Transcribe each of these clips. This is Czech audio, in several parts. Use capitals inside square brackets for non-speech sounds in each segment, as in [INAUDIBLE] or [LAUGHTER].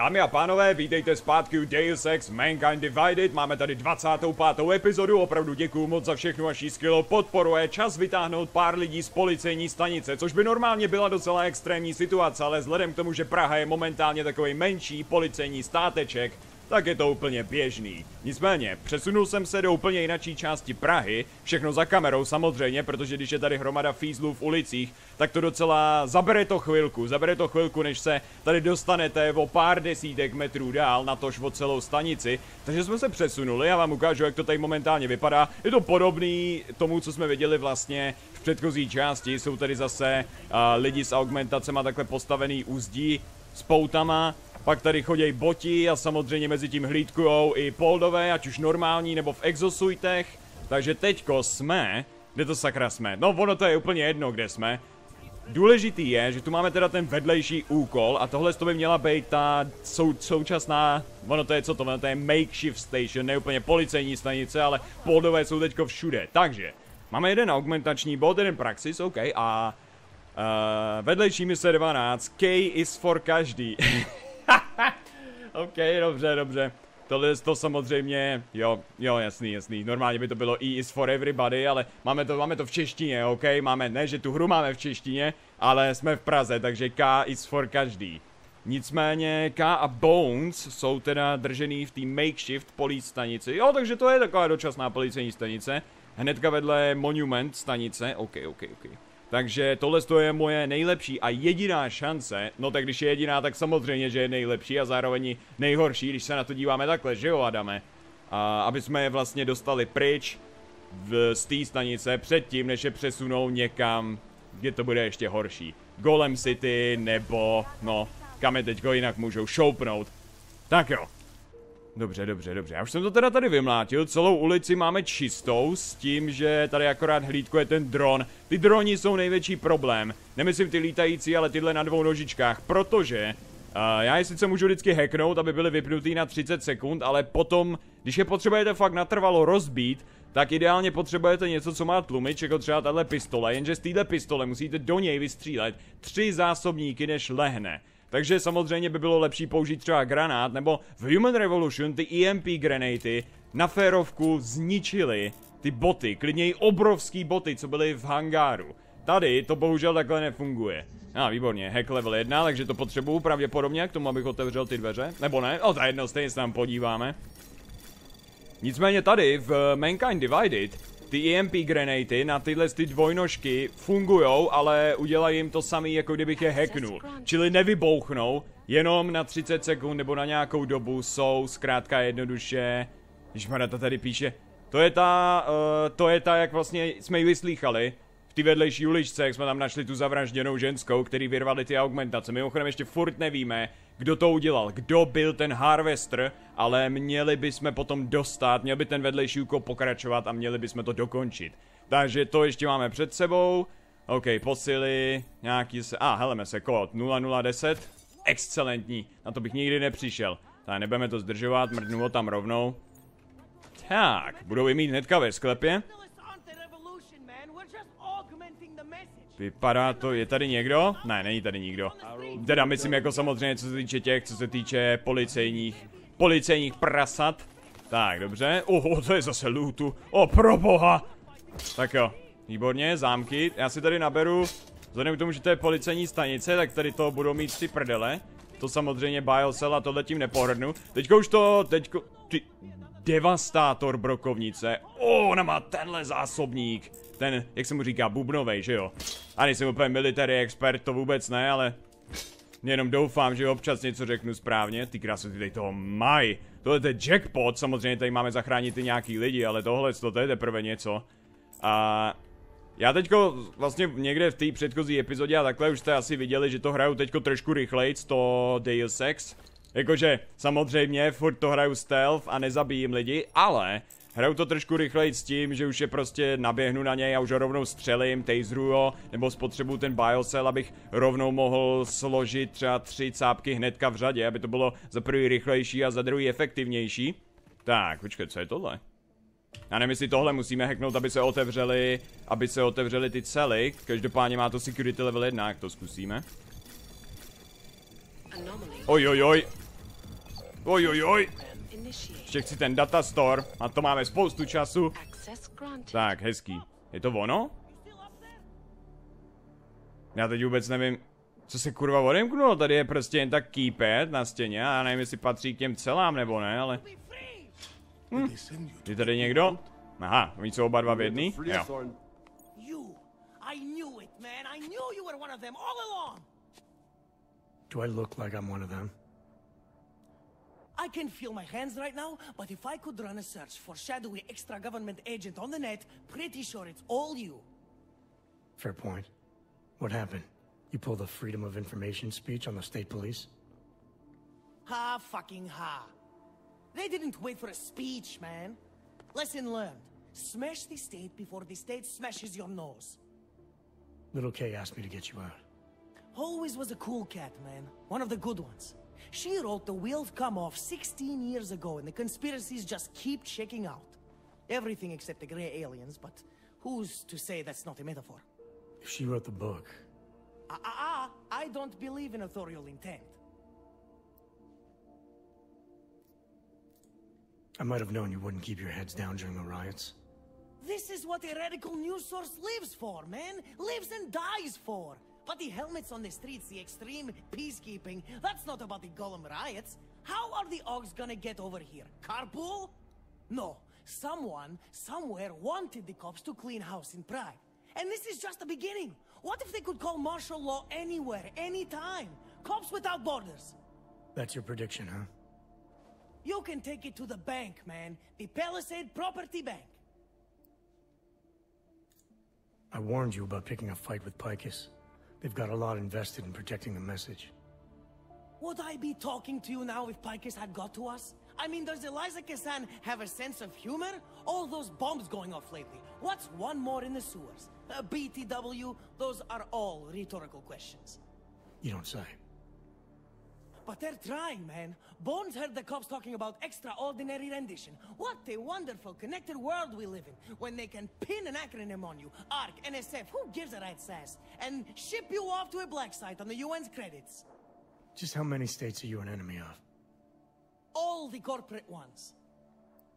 Dámy a pánové, vítejte zpátky u Deus Ex Mankind Divided. Máme tady 25. epizodu, opravdu děkuju moc za všechnu vaši skillo podporu. Je čas vytáhnout pár lidí z policejní stanice, což by normálně byla docela extrémní situace, ale vzhledem k tomu, že Praha je momentálně takový menší policejní státeček, tak je to úplně běžný. Nicméně, přesunul jsem se do úplně jináčí části Prahy, všechno za kamerou samozřejmě, protože když je tady hromada fízlů v ulicích, tak to docela zabere to chvilku, zabere to chvilku, než se tady dostanete o pár desítek metrů dál, na tož o celou stanici, takže jsme se přesunuli, já vám ukážu, jak to tady momentálně vypadá. Je to podobný tomu, co jsme viděli vlastně v předchozí části, jsou tady zase uh, lidi s augmentacema takhle postavený úzdí s poutama, pak tady chodí boti a samozřejmě mezi tím hlídkujou i poldové, ať už normální nebo v exosuitech. Takže teďko jsme, kde to sakra jsme? No ono to je úplně jedno, kde jsme. Důležitý je, že tu máme teda ten vedlejší úkol a tohle to by měla být ta sou, současná, ono to je co to, ono to je makeshift station, ne úplně policejní stanice, ale poldové jsou teďko všude. Takže, máme jeden augmentační bod, jeden praxis, OK, a uh, vedlejší mise 12, K is for každý. [LAUGHS] [LAUGHS] OK, dobře, dobře. Tohle to samozřejmě, jo, jo, jasný, jasný. Normálně by to bylo E is for everybody, ale máme to, máme to v češtině, OK? Máme, ne, že tu hru máme v češtině, ale jsme v Praze, takže K is for každý. Nicméně K a Bones jsou teda držený v té makeshift police stanici. Jo, takže to je taková dočasná policejní stanice. Hnedka vedle Monument stanice. OK, OK, OK. Takže tohle je moje nejlepší a jediná šance, no tak když je jediná, tak samozřejmě, že je nejlepší a zároveň nejhorší, když se na to díváme takhle, že jo Adame? A aby jsme je vlastně dostali pryč v, z té stanice předtím, než je přesunou někam, kde to bude ještě horší. Golem City nebo, no, kam je teďko jinak můžou šoupnout. Tak jo, Dobře, dobře, dobře. Já už jsem to teda tady vymlátil, celou ulici máme čistou s tím, že tady akorát hlídkuje ten dron. Ty droni jsou největší problém. Nemyslím ty lítající, ale tyhle na dvou nožičkách, protože uh, já je sice můžu vždycky hacknout, aby byly vypnutý na 30 sekund, ale potom, když je potřebujete fakt natrvalo rozbít, tak ideálně potřebujete něco, co má tlumič, jako třeba tahle pistole, jenže z téhle pistole musíte do něj vystřílet tři zásobníky, než lehne. Takže samozřejmě by bylo lepší použít třeba granát, nebo v Human Revolution ty EMP granaty na férovku zničily ty boty, klidně i obrovský boty, co byly v hangáru. Tady to bohužel takhle nefunguje. A ah, výborně, hack level 1, takže to potřebuju pravděpodobně k tomu, abych otevřel ty dveře. Nebo ne, o to jedno, stejně se tam podíváme. Nicméně tady v Mankind Divided ty EMP granaty na tyhle ty dvojnožky fungujou, ale udělají jim to samý, jako kdybych je hacknul. Čili nevybouchnou, jenom na 30 sekund nebo na nějakou dobu jsou zkrátka jednoduše... Když to tady píše, to je ta, uh, to je ta, jak vlastně jsme ji vyslýchali, v té vedlejší uličce, jak jsme tam našli tu zavražděnou ženskou, který vyrvali ty augmentace. Mimochodem ještě furt nevíme, kdo to udělal, kdo byl ten Harvester, ale měli bychom potom dostat, měl by ten vedlejší úkol pokračovat a měli bychom to dokončit. Takže to ještě máme před sebou. OK, posily, nějaký se... A, ah, heleme se, kód 0010. Excelentní, na to bych nikdy nepřišel. Tak nebudeme to zdržovat, mrdnu ho tam rovnou. Tak, budou je mít hnedka ve sklepě. Vypadá to, je tady někdo? Ne, není tady nikdo. Teda myslím jako samozřejmě co se týče těch, co se týče policejních, policejních prasat. Tak, dobře. Oho, to je zase lootu. O, proboha! Tak jo, výborně, zámky. Já si tady naberu, vzhledem k tomu, že to je policejní stanice, tak tady to budou mít ty prdele. To samozřejmě biosel a tohle tím nepohrdnu. Teďko už to, teďko, ty, devastátor brokovnice. O, ona má tenhle zásobník ten, jak se mu říká, bubnovej, že jo. A nejsem úplně military expert, to vůbec ne, ale jenom doufám, že občas něco řeknu správně. Ty krásy, ty tady toho mají. Tohle je jackpot, samozřejmě tady máme zachránit ty nějaký lidi, ale tohle to je teprve něco. A já teďko vlastně někde v té předchozí epizodě a takhle už jste asi viděli, že to hraju teďko trošku rychleji, to Deus Ex. Jakože samozřejmě furt to hraju stealth a nezabijím lidi, ale Hraju to trošku rychleji s tím, že už je prostě naběhnu na něj a už ho rovnou střelím, taseru ho, nebo spotřebuju ten biocell, abych rovnou mohl složit třeba tři cápky hnedka v řadě, aby to bylo za prvý rychlejší a za druhý efektivnější. Tak, počkej, co je tohle? Já nevím, jestli tohle musíme hacknout, aby se otevřeli, aby se otevřeli ty cely. Každopádně má to security level 1, jak to zkusíme. Oj, oj, oj. Oj, oj, oj. Initiate. Ještě chci ten data store. A to máme spoustu času. Tak, hezký. Je to ono? Já teď vůbec nevím, co se kurva odemknulo. Tady je prostě jen tak keypad na stěně. Já nevím, jestli patří k těm celám nebo ne, ale... Hm. Je tady někdo? Aha, oni jsou oba dva v jedný? Jo. Do I look like I'm one of them? I can feel my hands right now, but if I could run a search for shadowy extra government agent on the net, pretty sure it's all you. Fair point. What happened? You pulled a freedom of information speech on the state police? Ha fucking ha. They didn't wait for a speech, man. Lesson learned. Smash the state before the state smashes your nose. Little K asked me to get you out. Always was a cool cat, man. One of the good ones. She wrote The Wheels Come Off 16 years ago, and the conspiracies just keep checking out. Everything except the gray aliens, but who's to say that's not a metaphor? If she wrote the book, Ah, ah, ah, I don't believe in authorial intent. I might have known you wouldn't keep your heads down during the riots. This is what a radical news source lives for, man. Lives and dies for. But the helmets on the streets, the extreme peacekeeping, that's not about the Golem riots. How are the Ogs gonna get over here? Carpool? No. Someone, somewhere, wanted the cops to clean house in Prague. And this is just the beginning. What if they could call martial law anywhere, anytime? Cops without borders. That's your prediction, huh? You can take it to the bank, man. The Palisade Property Bank. I warned you about picking a fight with Picus. They've got a lot invested in protecting the message. Would I be talking to you now if Picus had got to us? I mean, does Eliza Kasan have a sense of humor? All those bombs going off lately. What's one more in the sewers? Uh, BTW, those are all rhetorical questions. You don't say. But they're trying, man. Bones heard the cops talking about extraordinary rendition. What a wonderful, connected world we live in, when they can pin an acronym on you, ARC, NSF, who gives a rat's ass, and ship you off to a black site on the UN's credits. Just how many states are you an enemy of? All the corporate ones.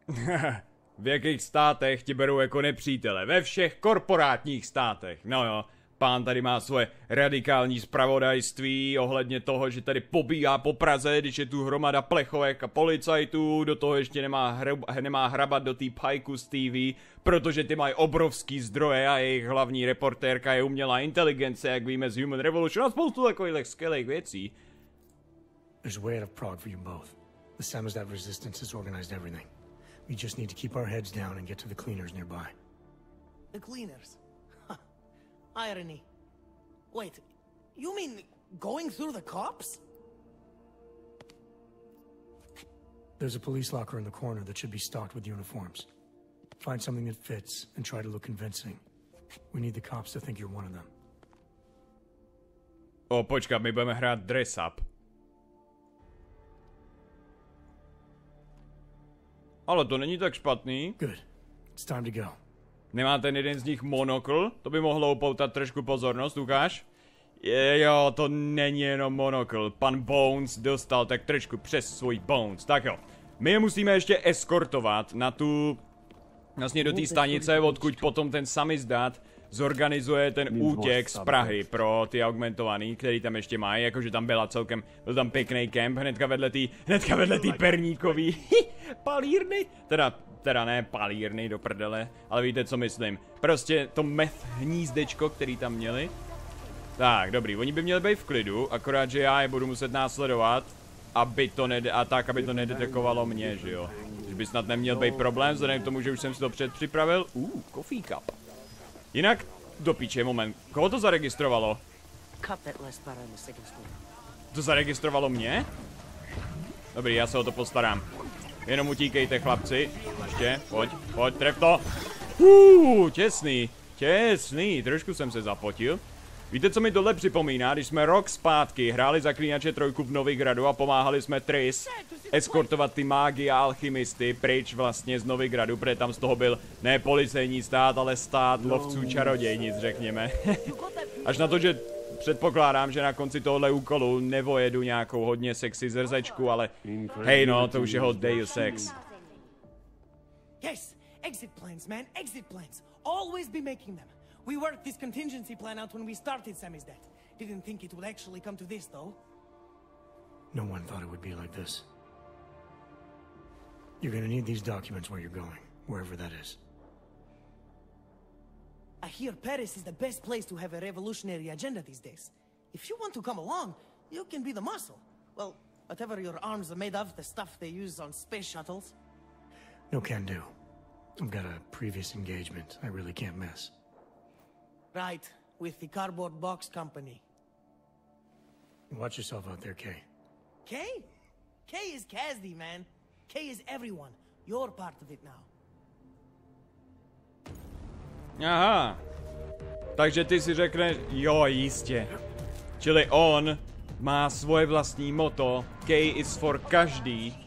[LAUGHS] v jakých státech tě berou jako nepřítele? Ve všech korporátních státech. No jo, pán tady má svoje radikální spravodajství ohledně toho, že tady pobíhá po Praze, když je tu hromada plechovek a policajtů, do toho ještě nemá, hrab, nemá hrabat do té Pajkus TV, protože ty mají obrovský zdroje a jejich hlavní reportérka je umělá inteligence, jak víme z Human Revolution a spoustu takových skvělých věcí. There's way out of Prague for you both. The Samizdat resistance has organized everything. We just need to keep our heads down and get to the cleaners nearby. The cleaners. Huh. Irony. Wait, you mean going through the cops? There's a police locker in the corner that should be stocked with uniforms. Find something that fits and try to look convincing. We need the cops to think you're one of them. O, počkat, my budeme hrát dress up. Ale to není tak špatný. Good. It's time to go. Nemá ten jeden z nich monokl? To by mohlo upoutat trošku pozornost, ukáž? Je, jo, to není jenom monokl. Pan Bones dostal tak trošku přes svůj Bones. Tak jo. My je musíme ještě eskortovat na tu... Vlastně do té stanice, odkud potom ten samizdat zorganizuje ten útěk z Prahy pro ty augmentovaný, který tam ještě mají, jakože tam byla celkem, byl tam pěkný kemp hnedka vedle tý, hnedka vedle tý perníkový [LAUGHS] palírny, teda, teda ne palírny do prdele, ale víte co myslím, prostě to meth hnízdečko, který tam měli, tak, dobrý, oni by měli být v klidu, akorát, že já je budu muset následovat, aby to nede a tak, aby to nedetekovalo mě, že jo. Že by snad neměl být problém, vzhledem k tomu, že už jsem si to předpřipravil. Uh, coffee cup. Jinak, do píče, moment, koho to zaregistrovalo? To zaregistrovalo mě? Dobrý, já se o to postarám. Jenom utíkejte, chlapci. Ještě, pojď, pojď, tref to. Uh, těsný, těsný, trošku jsem se zapotil. Víte, co mi tohle připomíná, když jsme rok zpátky hráli Zaklínače trojku v Novigradu a pomáhali jsme Tris eskortovat ty mágy a alchymisty pryč vlastně z Novigradu, protože tam z toho byl ne policejní stát, ale stát lovců čarodějnic, řekněme. [LAUGHS] Až na to, že předpokládám, že na konci tohohle úkolu nevojedu nějakou hodně sexy zrzečku, ale hej no, to už je hod Deus Ex. Yes, exit plans, man, exit plans. Always be making them. We worked this contingency plan out when we started Sammy's death. Didn't think it would actually come to this, though. No one thought it would be like this. You're gonna need these documents where you're going, wherever that is. Hear Paris is the best place to have a revolutionary agenda these days. If you want to come along, you can be the muscle. Well, whatever your arms are made of, the stuff they use on space shuttles. No can do. I've got a previous engagement I really can't miss. Right, with the cardboard box company. Watch yourself out there, Kay. Kay? Kay is Casdy, man. Kay is everyone. You're part of it now. Aha. Takže ty si řekneš, jo jistě. Čili on má svoje vlastní moto, K is for každý,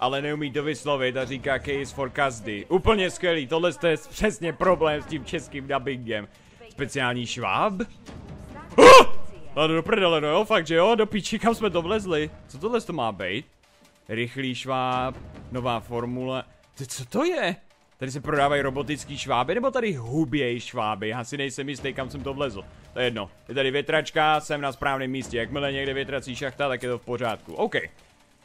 ale neumí to vyslovit a říká K is for každý. Úplně skvělý, tohle je přesně problém s tím českým dubbingem. Speciální šváb? Uh! Ale do prdele, no jo, fakt, že jo, do píči, kam jsme to vlezli. Co tohle to má být? Rychlý šváb, nová formule. Ty, co to je? Tady se prodávají robotický šváby, nebo tady hubějí šváby? Já si nejsem jistý, kam jsem to vlezl. To je jedno. Je tady větračka, jsem na správném místě. Jakmile někde větrací šachta, tak je to v pořádku. OK.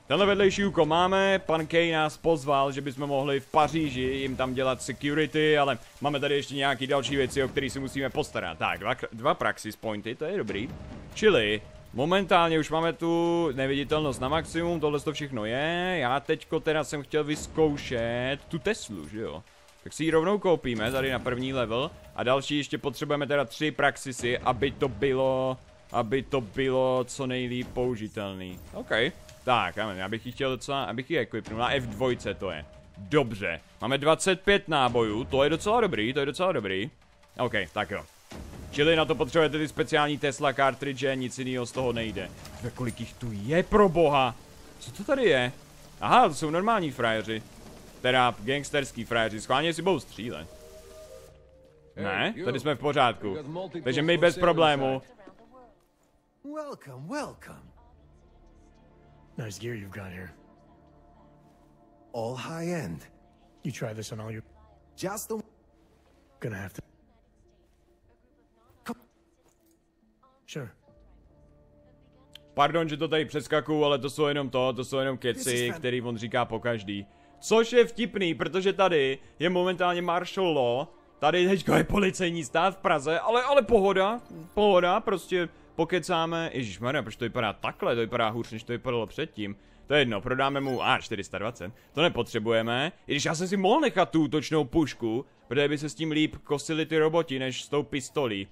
Tenhle vedlejší úkol máme, pan Kay nás pozval, že bychom mohli v Paříži jim tam dělat security, ale máme tady ještě nějaký další věci, o které si musíme postarat. Tak, dva, dva praxis pointy, to je dobrý. Čili, momentálně už máme tu neviditelnost na maximum, tohle to všechno je. Já teďko teda jsem chtěl vyzkoušet tu Teslu, že jo? Tak si ji rovnou koupíme tady na první level a další ještě potřebujeme teda tři praxisy, aby to bylo, aby to bylo co nejlíp použitelný. OK. Tak, já bych ji chtěl docela, abych ji equipnul, na F2 to je. Dobře, máme 25 nábojů, to je docela dobrý, to je docela dobrý. OK, tak jo. Čili na to potřebujete ty speciální Tesla cartridge, nic jiného z toho nejde. Ve kolik jich tu je pro boha? Co to tady je? Aha, to jsou normální frajeři. Teda gangsterský frajeři, schválně si budou střílet. Ne, tady jsme v pořádku. Takže my bez problému. Welcome, welcome. Nice gear you've got here. All high end. You try this on all your... Just the Gonna have to... Sure. Pardon, že to tady přeskakuju, ale to jsou jenom to, to jsou jenom keci, který on říká po každý. Což je vtipný, protože tady je momentálně martial law, tady teďko je policejní stát v Praze, ale, ale pohoda, pohoda, prostě pokecáme, ježišmarja, proč to vypadá takhle, to vypadá hůř, než to vypadalo předtím. To je jedno, prodáme mu A420, to nepotřebujeme, i když já jsem si mohl nechat tu útočnou pušku, protože by se s tím líp kosili ty roboti, než s tou pistolí.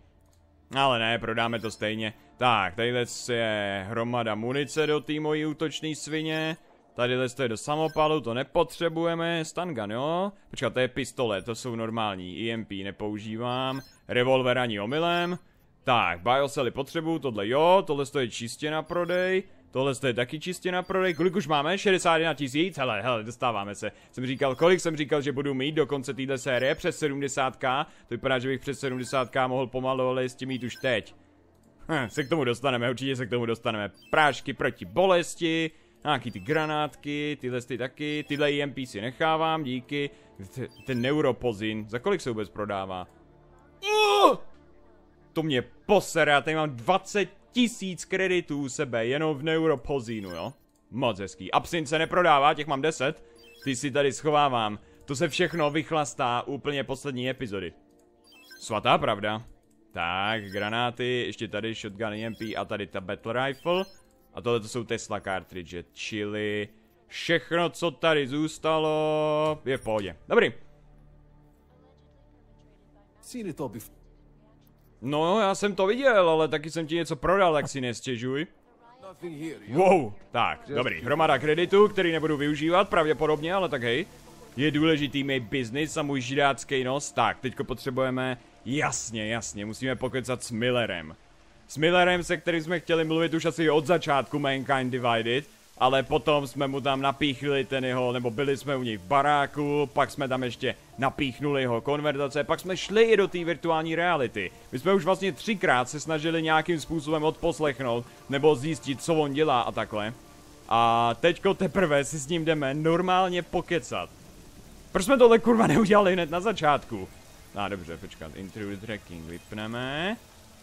Ale ne, prodáme to stejně. Tak, tadyhle je hromada munice do té mojí útočné svině. Tadyhle to je do samopalu, to nepotřebujeme. Stangan, jo? Počkat, to je pistole, to jsou normální. EMP nepoužívám. Revolver ani omylem. Tak, biosely potřebuju, tohle jo, tohle je čistě na prodej. Tohle je taky čistě na prodej. Kolik už máme? 61 tisíc? Hele, hele, dostáváme se. Jsem říkal, kolik jsem říkal, že budu mít do konce téhle série? Přes 70k. To vypadá, že bych přes 70k mohl pomalu, ale tím mít už teď. Hm, se k tomu dostaneme, určitě se k tomu dostaneme. Prášky proti bolesti, nějaký ty granátky, tyhle ty taky, tyhle EMP si nechávám, díky. Ten neuropozin, za kolik se vůbec prodává? Uh! To mě posere, já tady mám 20 tisíc kreditů sebe, jenom v neuropozínu, jo? Moc hezký. Absint se neprodává, těch mám 10. Ty si tady schovávám. To se všechno vychlastá úplně poslední epizody. Svatá pravda. Tak, granáty, ještě tady shotgun EMP a tady ta battle rifle. A tohle to jsou Tesla cartridge, čili všechno, co tady zůstalo, je v pohodě. Dobrý. Seen it all before. No, já jsem to viděl, ale taky jsem ti něco prodal, tak si nestěžuj. Wow, tak, dobrý, hromada kreditu, který nebudu využívat pravděpodobně, ale tak hej. Je důležitý mý business a můj židácký nos. Tak, teďko potřebujeme, jasně, jasně, musíme pokecat s Millerem. S Millerem, se kterým jsme chtěli mluvit už asi od začátku Mankind Divided. Ale potom jsme mu tam napíchli ten jeho, nebo byli jsme u něj v baráku, pak jsme tam ještě napíchnuli jeho konverzace, pak jsme šli i do té virtuální reality. My jsme už vlastně třikrát se snažili nějakým způsobem odposlechnout, nebo zjistit, co on dělá a takhle. A teďko teprve si s ním jdeme normálně pokecat. Proč jsme tohle kurva neudělali hned na začátku? A dobře, počkat, intrude tracking vypneme.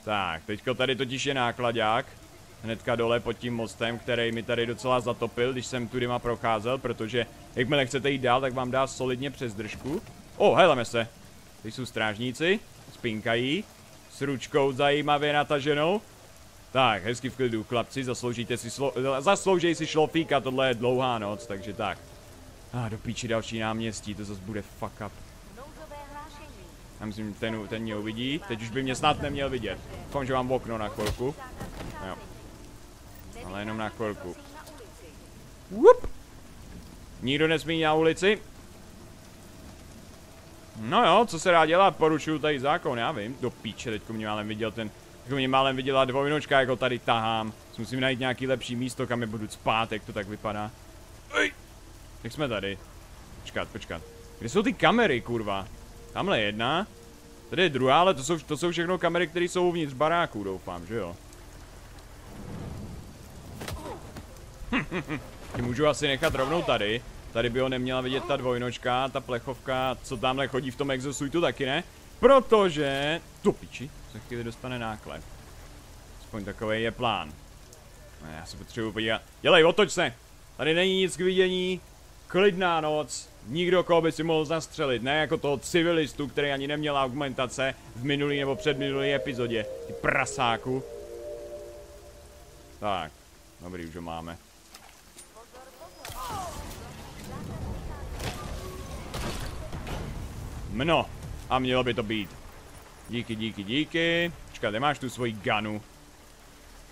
Tak, teďko tady totiž je nákladák. Hnedka dole pod tím mostem, který mi tady docela zatopil, když jsem tudyma procházel, protože jakmile chcete jít dál, tak vám dá solidně přes držku. O, oh, heleme se. Tady jsou strážníci, spinkají, s ručkou zajímavě nataženou. Tak, hezky v klidu, chlapci, zasloužíte si slo zasloužej si šlofík a tohle je dlouhá noc, takže tak. A ah, do píči další náměstí, to zase bude fuck up. Já myslím, ten, ten mě uvidí, teď už by mě snad neměl vidět. Doufám, že mám okno na chvilku. Jo. Ale jenom na chvilku. Whoop. Nikdo nesmí na ulici. No jo, co se dá dělat, porušuju tady zákon, já vím. Do píče, teďko mě málem viděl ten, teďko mě málem viděla dvojnočka, jako tady tahám. Musím najít nějaký lepší místo, kam je budu spát, jak to tak vypadá. Ej! Jak jsme tady? Počkat, počkat. Kde jsou ty kamery, kurva? Tamhle jedna. Tady je druhá, ale to jsou, to jsou všechno kamery, které jsou uvnitř baráku, doufám, že jo? Ty [LAUGHS] můžu asi nechat rovnou tady. Tady by ho neměla vidět ta dvojnočka, ta plechovka, co tamhle chodí v tom exosuitu taky ne. Protože, tu piči, za chvíli dostane náklep. Aspoň takový je plán. No, já se potřebuji podívat. Dělej, otoč se! Tady není nic k vidění. Klidná noc. Nikdo, koho by si mohl zastřelit. Ne jako toho civilistu, který ani neměl argumentace v minulý nebo předminulý epizodě. Ty prasáku. Tak. Dobrý, už ho máme. Mno. A mělo by to být. Díky, díky, díky. Počkat, kde máš tu svoji ganu?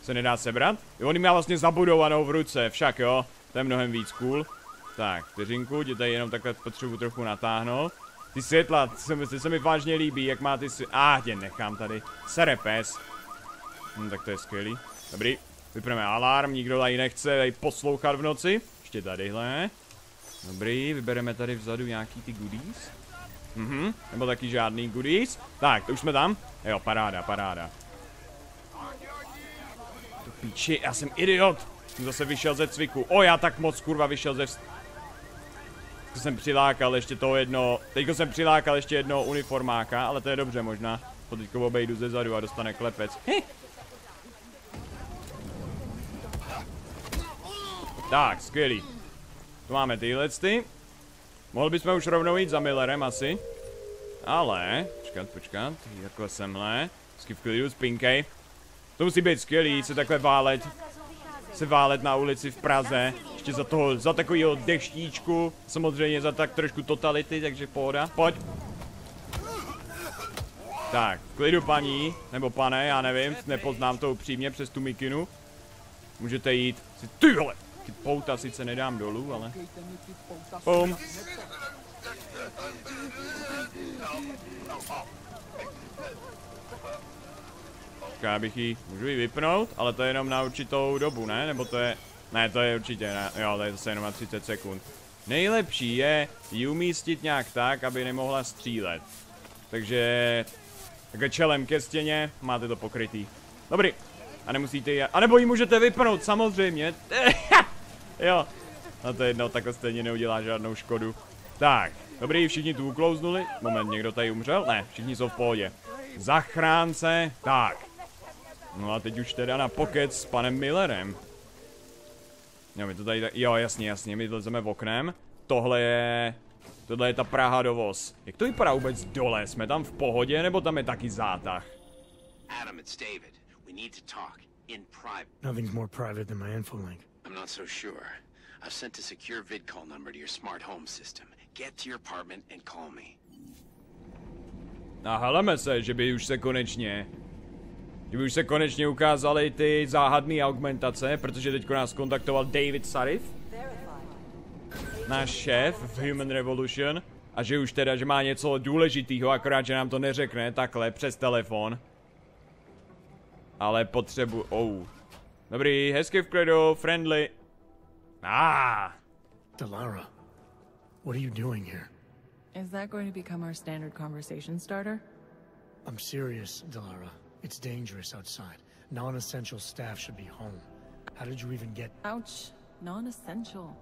Se nedá sebrat? Jo, on má vlastně zabudovanou v ruce, však jo. To je mnohem víc cool. Tak, vteřinku, tě tady jenom takhle potřebuji trochu natáhnout. Ty světla, se, se, se mi vážně líbí, jak má ty světla. A, ah, tě nechám tady. Sere pes. Hm, tak to je skvělý. Dobrý. Vypneme alarm, nikdo tady nechce tady poslouchat v noci. Ještě tadyhle. Dobrý, vybereme tady vzadu nějaký ty goodies. Mhm, nebo taky žádný goodies. Tak, to už jsme tam. Jo, paráda, paráda. To píči, já jsem idiot. Jsem zase vyšel ze cviku. O, já tak moc kurva vyšel ze... To jsem přilákal ještě toho jedno... Teďko jsem přilákal ještě jedno uniformáka, ale to je dobře možná. To teďko obejdu ze zadu a dostane klepec. Hi. Tak, skvělý. Tu máme tyhle ty. Mohl bychom už rovnou jít za Millerem asi. Ale, počkat, počkat, jako semhle. Vždycky v spinkej. To musí být skvělý, se takhle válet. Se válet na ulici v Praze. Ještě za toho, za takovýho deštíčku. Samozřejmě za tak trošku totality, takže pohoda. Pojď. Tak, klidu paní, nebo pane, já nevím, nepoznám to upřímně přes tu mikinu. Můžete jít. Ty vole, ty pouta sice nedám dolů, ale... Pum. Já bych ji, můžu ji vypnout, ale to je jenom na určitou dobu, ne? Nebo to je, ne, to je určitě, ne, jo, to je zase jenom na 30 sekund. Nejlepší je ji umístit nějak tak, aby nemohla střílet. Takže, takhle čelem ke stěně, máte to pokrytý. Dobrý, a nemusíte ji, a nebo ji můžete vypnout, samozřejmě. [LAUGHS] jo, a to jedno, takhle stejně neudělá žádnou škodu. Tak, dobrý, všichni tu uklouznuli. Moment, někdo tady umřel? Ne, všichni jsou v pohodě. Zachránce, tak. No a teď už teda na pokec s panem Millerem. Jo, my to tady, jo, jasně, jasně, my lezeme v oknem. Tohle je, tohle je ta Praha dovoz. Jak to vypadá vůbec dole? Jsme tam v pohodě, nebo tam je taky zátah? Adam, it's David. We need to talk. In private. Nothing's more private than my info link. I'm not so sure. I've sent a secure vid call number to your smart home system. Get to your apartment and call me. A heleme se, že by už se konečně že by už se konečně ukázaly ty záhadné augmentace, protože teďko nás kontaktoval David Sarif, náš šéf v Human Revolution, a že už teda, že má něco důležitého, akorát, že nám to neřekne takhle přes telefon. Ale potřebu... Oh. Dobrý, hezky v klidu, friendly. Ah, Delara, what are you doing here? Is that going to become our standard conversation starter? I'm serious, Delara. It's dangerous outside. Non-essential staff should be home. How did you even get... Ouch. Non-essential.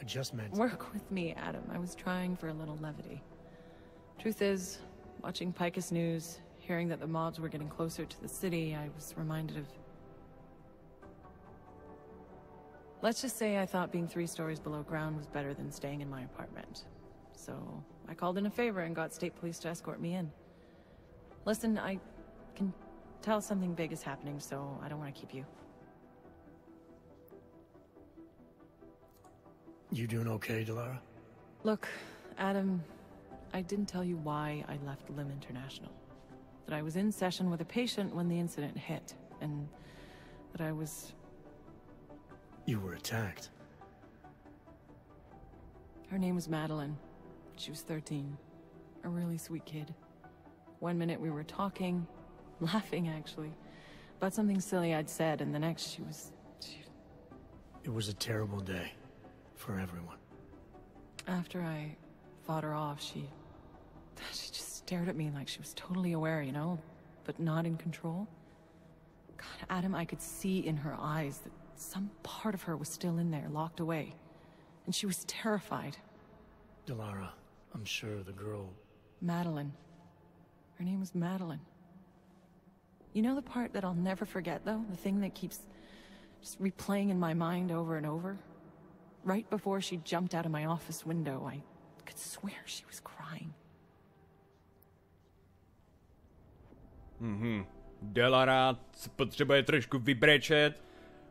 I just meant... Work with me, Adam. I was trying for a little levity. Truth is, watching Picus News, hearing that the mobs were getting closer to the city, I was reminded of... Let's just say I thought being three stories below ground was better than staying in my apartment. So, I called in a favor and got state police to escort me in. Listen, I can tell something big is happening, so I don't want to keep you. You doing okay, Delara? Look, Adam, I didn't tell you why I left Lim International. That I was in session with a patient when the incident hit, and that I was... You were attacked. Her name was Madeline. She was 13. A really sweet kid. One minute we were talking, [LAUGHS] laughing actually, about something silly I'd said, and the next she was... She... It was a terrible day. For everyone. After I fought her off, she... [LAUGHS] She just stared at me like she was totally aware, you know? But not in control. God, Adam, I could see in her eyes that some part of her was still in there, locked away. And she was terrified. Delara, I'm sure the girl... Madeline. Her name was Madeline. You know the part that I'll never forget, though? The thing that keeps just replaying in my mind over and over? Right before she jumped out of my office window, I could swear she was crying. Mhm. Delara potřebuje trošku vybrečet,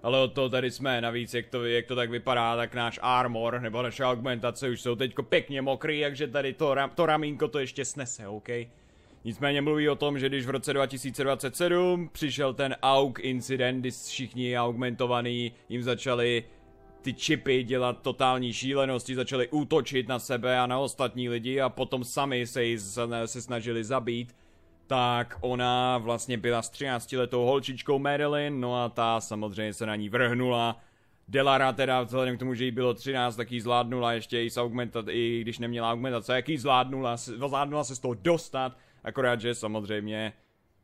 ale od toho tady jsme. Navíc, jak to, jak to tak vypadá, tak náš armor nebo naše augmentace už jsou teďko pěkně mokrý, takže tady to, to ramínko to ještě snese, OK? Nicméně mluví o tom, že když v roce 2027 přišel ten AUG incident, kdy všichni augmentovaní jim začali ty čipy dělat totální šílenosti, začaly útočit na sebe a na ostatní lidi a potom sami se se snažili zabít, tak ona vlastně byla s 13 letou holčičkou Madeline, no a ta samozřejmě se na ní vrhnula. Delara teda vzhledem k tomu, že jí bylo 13, tak jí zvládnula ještě i augmentat, i když neměla augmentace, jak jí zvládnula, zvládnula se z toho dostat, akorát, že samozřejmě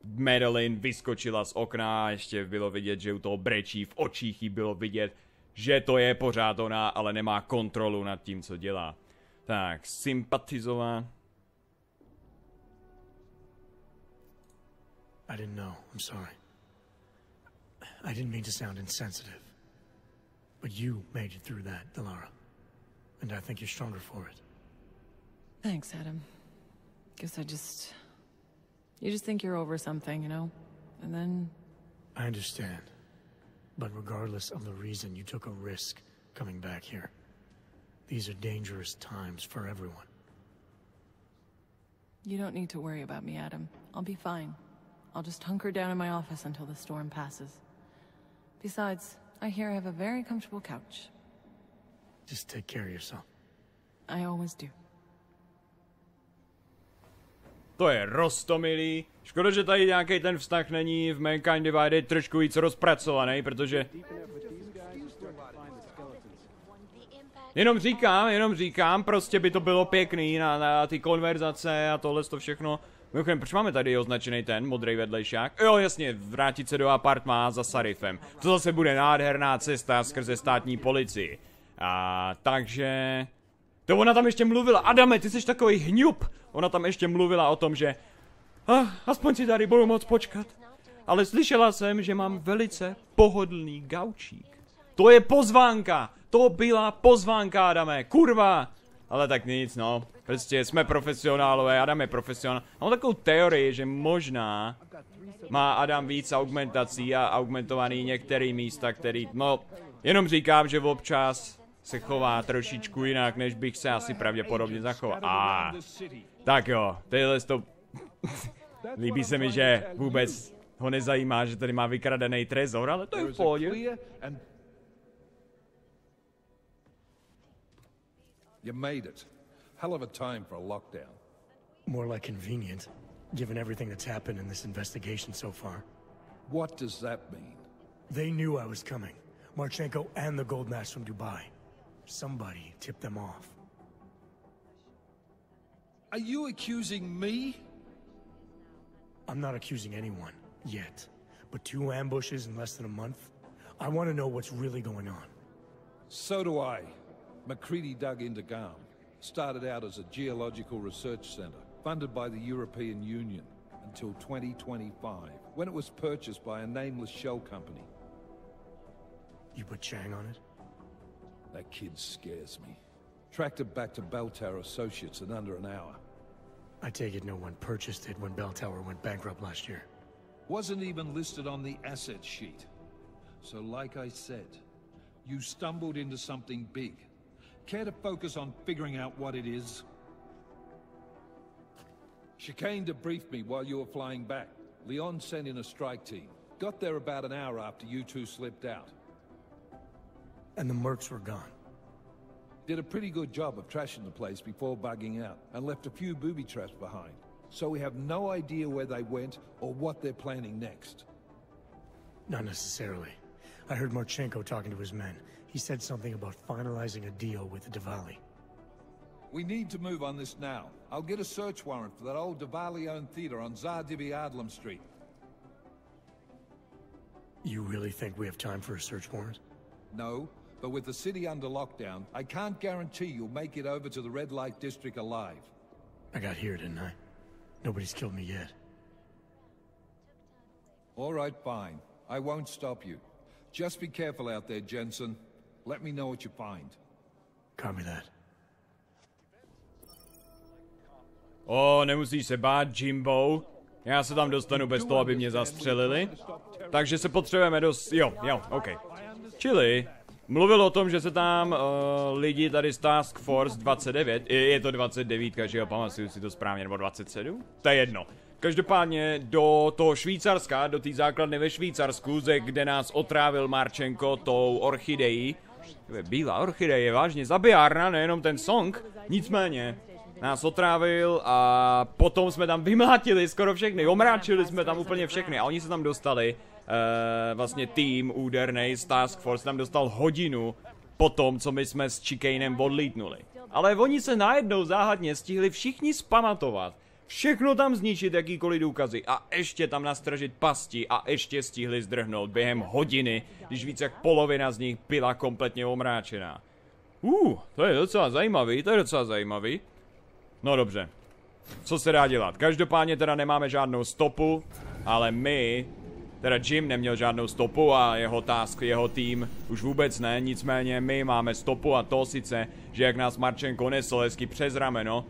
Madeline vyskočila z okna a ještě bylo vidět, že u toho brečí v očích jí bylo vidět, že to je pořád ona, ale nemá kontrolu nad tím, co dělá. Tak, sympatizovat. I didn't know. I'm sorry. I didn't mean to sound insensitive. But you made it through that, Delara. And I think you're stronger for it. Thanks, Adam. Guess I just... You just think you're over something, you know? And then... I understand. But regardless of the reason, you took a risk coming back here. These are dangerous times for everyone. You don't need to worry about me, Adam. I'll be fine. I'll just hunker down in my office until the storm passes. Besides, I hear I have a very comfortable couch. Just take care of yourself. I always do. To je rostomilý. Škoda, že tady nějaký ten vztah není v Mankind Divided trošku víc rozpracovaný, protože... Jenom říkám, jenom říkám, prostě by to bylo pěkný na, na ty konverzace a tohle to všechno. Mimochodem, proč máme tady označený ten modrý vedlejšák? Jo, jasně, vrátit se do apartma za Sarifem. To zase bude nádherná cesta skrze státní policii. A takže... To ona tam ještě mluvila, Adame, ty jsi takový hňup. Ona tam ještě mluvila o tom, že... Ah, aspoň si tady budu moc počkat. Ale slyšela jsem, že mám velice pohodlný gaučík. To je pozvánka! To byla pozvánka, Adame, kurva! Ale tak nic, no. Prostě jsme profesionálové, Adam je profesionál. Mám takovou teorii, že možná má Adam víc augmentací a augmentovaný některý místa, který, no, jenom říkám, že občas se chová trošičku jinak, než bych se asi pravděpodobně zachoval. A tak jo, tyhle to... [LAUGHS] Líbí se mi, že vůbec ho nezajímá, že tady má vykradený trezor, ale to je v pohodě. You made it. Hell of a time for a lockdown. More like convenient, given everything that's happened in this investigation so far. What does that mean? They knew I was coming. Marchenko and the gold mask from Dubai. Somebody tipped them off. Are you accusing me? I'm not accusing anyone, yet. But two ambushes in less than a month? I want to know what's really going on. So do I. McCready dug into GARM. Started out as a geological research center, funded by the European Union, until 2025, when it was purchased by a nameless shell company. You put Chang on it? That kid scares me. Tracked it back to Bell Tower Associates in under an hour. I take it no one purchased it when Bell Tower went bankrupt last year. Wasn't even listed on the asset sheet. So like I said, you stumbled into something big. Care to focus on figuring out what it is? Chicane debriefed me while you were flying back. Leon sent in a strike team. Got there about an hour after you two slipped out. And the mercs were gone. Did a pretty good job of trashing the place before bugging out, and left a few booby traps behind. So we have no idea where they went or what they're planning next. Not necessarily. I heard Marchenko talking to his men. He said something about finalizing a deal with the Diwali. We need to move on this now. I'll get a search warrant for that old Diwali-owned theater on Zardibi Adlam Street. You really think we have time for a search warrant? No, but with the city under lockdown, I can't guarantee you'll make it over to the Red Light District alive. I got here, didn't I? Nobody's killed me yet. All right, fine. I won't stop you. Just be careful out there, Jensen. Let me know what you find. Copy that. O, nemusíš se bát, Jimbo. Já se tam dostanu bez toho, aby mě zastřelili. Takže se potřebujeme dost... Jo, jo, OK. Čili, mluvil o tom, že se tam uh, lidi tady z Task Force 29, je, je to 29, že jo, pamatuju si to správně, nebo 27? To je jedno. Každopádně do toho Švýcarska, do té základny ve Švýcarsku, ze kde nás otrávil Marčenko tou orchidejí. Bílá orchideje, vážně zabijárna, nejenom ten song. Nicméně, nás otrávil a potom jsme tam vymlátili skoro všechny, omráčili jsme tam úplně všechny a oni se tam dostali, uh, vlastně tým údernej z Task Force tam dostal hodinu po tom, co my jsme s Chikanem odlítnuli. Ale oni se najednou záhadně stihli všichni spamatovat, všechno tam zničit, jakýkoliv důkazy a ještě tam nastražit pasti a ještě stihli zdrhnout během hodiny, když více jak polovina z nich byla kompletně omráčená. Uh, to je docela zajímavý, to je docela zajímavý. No dobře. Co se dá dělat? Každopádně teda nemáme žádnou stopu, ale my, teda Jim neměl žádnou stopu a jeho task, jeho tým už vůbec ne, nicméně my máme stopu a to sice, že jak nás Marčenko nesl hezky přes rameno,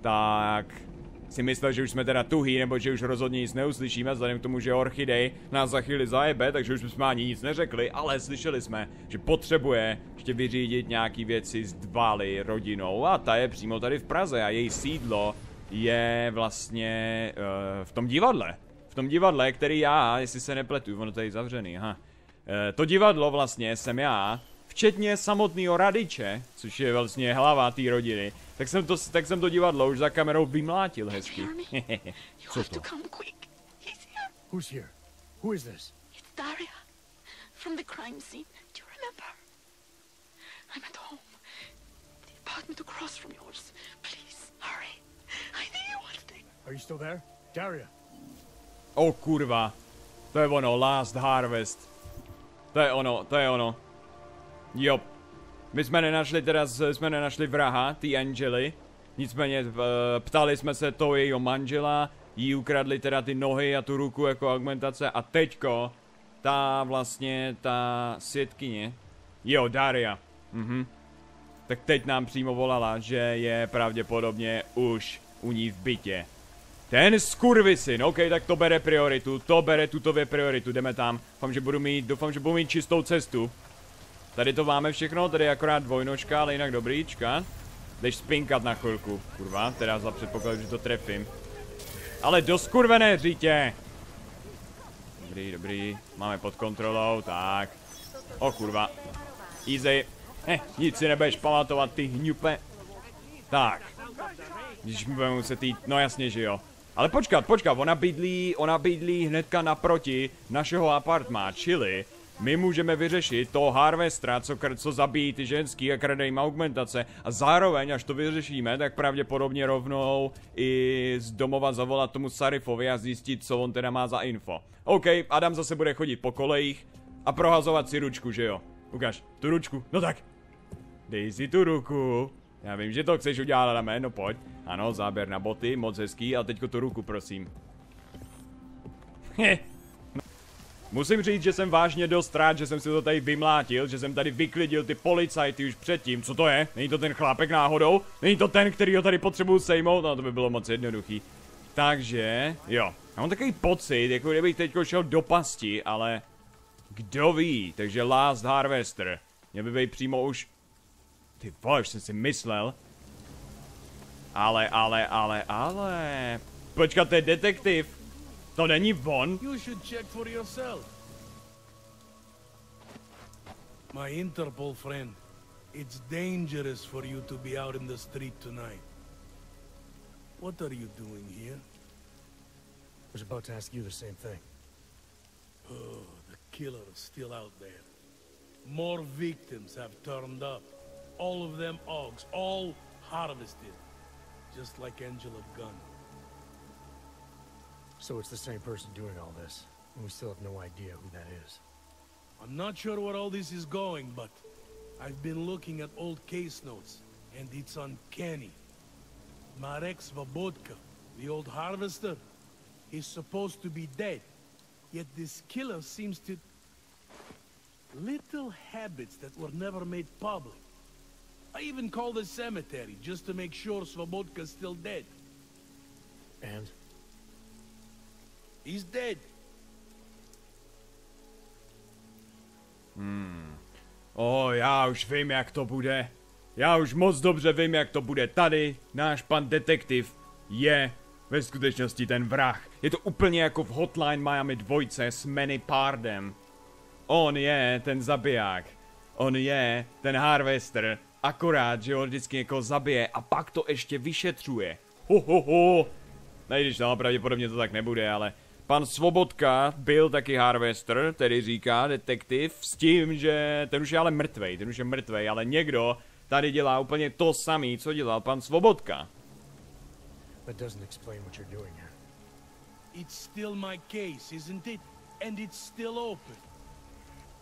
tak si myslel, že už jsme teda tuhý, nebo že už rozhodně nic neuslyšíme, vzhledem k tomu, že Orchidej nás za chvíli zajebe, takže už jsme ani nic neřekli, ale slyšeli jsme, že potřebuje ještě vyřídit nějaký věci s Dvali rodinou a ta je přímo tady v Praze a její sídlo je vlastně uh, v tom divadle. V tom divadle, který já, jestli se nepletu, ono tady je zavřený, aha. Uh, to divadlo vlastně jsem já, včetně samotného radiče, což je vlastně hlava té rodiny, tak jsem, to, tak jsem to divadlo už za kamerou vymlátil hezky. [LAUGHS] Co to? Who's here? Who is this? It's Daria. From the crime scene. Do you remember? I'm at home. The apartment across from yours. Please, hurry. I you want to. Are you still there? Daria! O kurva. To je ono, Last Harvest. To je ono, to je ono. Jo. My jsme nenašli teda, jsme nenašli vraha, ty Angely. Nicméně v- ptali jsme se toho jejího manžela, jí ukradli teda ty nohy a tu ruku jako augmentace a teďko ta vlastně, ta světkyně, jo, Daria, mhm, tak teď nám přímo volala, že je pravděpodobně už u ní v bytě. Ten skurvisyn, OK, tak to bere prioritu, to bere tutově prioritu, jdeme tam. Doufám, že budu mít, doufám, že budu mít čistou cestu. Tady to máme všechno, tady je akorát dvojnočka, ale jinak dobrý, čkat. Jdeš spinkat na chvilku, kurva, teda za předpoklad, že to trefím. Ale do skurvené řítě! Dobrý, dobrý, máme pod kontrolou, tak. O kurva. Easy. Heh, nic si nebudeš pamatovat, ty hňupe. Tak. Když mi budeme muset jít, no jasně, že jo. Ale počkat, počkat, ona bydlí, ona bydlí hnedka naproti našeho apartmá, čili my můžeme vyřešit toho Harvestera, co, co zabíjí ty ženský a krade jim augmentace a zároveň, až to vyřešíme, tak pravděpodobně rovnou i z domova zavolat tomu Sarifovi a zjistit, co on teda má za info. OK, Adam zase bude chodit po kolejích a prohazovat si ručku, že jo? Ukaž, tu ručku, no tak. Dej si tu ruku. Já vím, že to chceš udělat, Adame, no pojď. Ano, záběr na boty, moc hezký, a teďko tu ruku, prosím. Heh. Musím říct, že jsem vážně dost rád, že jsem si to tady vymlátil, že jsem tady vyklidil ty policajty už předtím. Co to je? Není to ten chlápek náhodou? Není to ten, který ho tady potřebuju sejmout? No to by bylo moc jednoduchý. Takže, jo. Já mám takový pocit, jako kdybych teď šel do pasti, ale... Kdo ví? Takže Last Harvester. Měl by být přímo už... Ty vole, už jsem si myslel. Ale, ale, ale, ale... Počkat, to je detektiv. To není on. You should check for yourself. My Interpol friend, it's dangerous for you to be out in the street tonight. What are you doing here? I was about to ask you the same thing. Oh, the killer is still out there. More victims have turned up. All of them Augs, all harvested. Just like Angela Gunn. So it's the same person doing all this, and we still have no idea who that is. I'm not sure where all this is going, but I've been looking at old case notes, and it's uncanny. Marek Svobodka, the old harvester, is supposed to be dead. Yet this killer seems to... Little habits that were never made public. I even called the cemetery just to make sure Svobodka's still dead. And? He's dead. Hmm. O, já už vím, jak to bude. Já už moc dobře vím, jak to bude. Tady náš pan detektiv je ve skutečnosti ten vrah. Je to úplně jako v Hotline Miami dvojce s Manny Pardem. On je ten zabiják. On je ten harvester. Akorát, že on vždycky někoho zabije a pak to ještě vyšetřuje. Ho, ho, ho. Když no, pravděpodobně to tak nebude, ale Pan Svobodka byl taky Harvester, tedy říká detektiv, s tím, že ten už je ale mrtvej, ten už je mrtvej, ale někdo tady dělá úplně to samý, co dělal pan Svobodka. That doesn't explain what you're doing here. It's still my case, isn't it? And it's still open.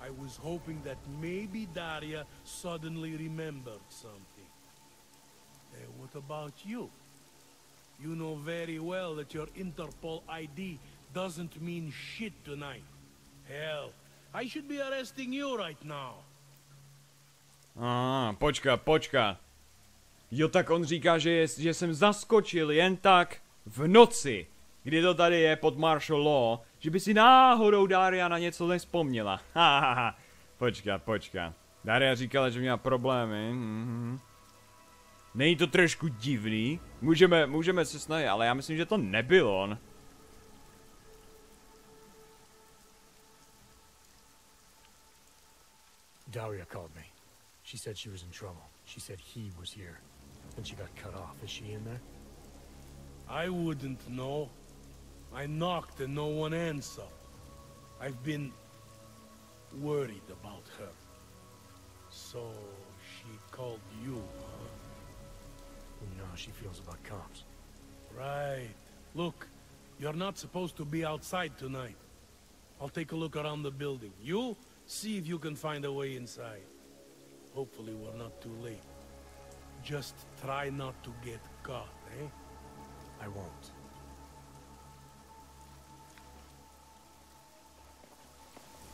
I was hoping that maybe Daria suddenly remembered something. Eh, what about you? You know very well that your Interpol ID doesn't mean shit tonight. Hell, I should be arresting you right now. Ah, počka, počka. Jo, tak on říká, že, je, že jsem zaskočil jen tak v noci, kdy to tady je pod martial law, že by si náhodou Daria na něco nespomněla. [LAUGHS] Ha, ha, ha. Počka, počka. Daria říkala, že měla problémy. Mm-hmm. Není to trošku divný? Můžeme, můžeme se snažit, ale já myslím, že to nebyl on. Daria called me. She said she was in trouble. She said he was here. Then she got cut off. Is she in there? I wouldn't know. I knocked and no one answered. I've been worried about her. So she called you, huh? You know how she feels about cops. Right. Look, you're not supposed to be outside tonight. I'll take a look around the building. You, see if you can find a way inside. Hopefully we're not too late. Just try not to get caught, eh? I won't.